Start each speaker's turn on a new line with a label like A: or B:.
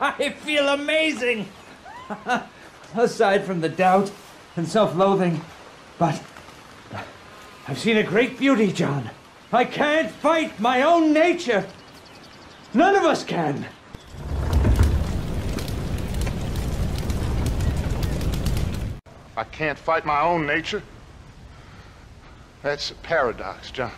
A: I feel amazing. Aside from the doubt and self-loathing, but I've seen a great beauty, John. I can't fight my own nature. None of us can.
B: I can't fight my own nature. That's a paradox, John.